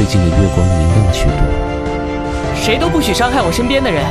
最近的月光明亮许多。谁都不许伤害我身边的人。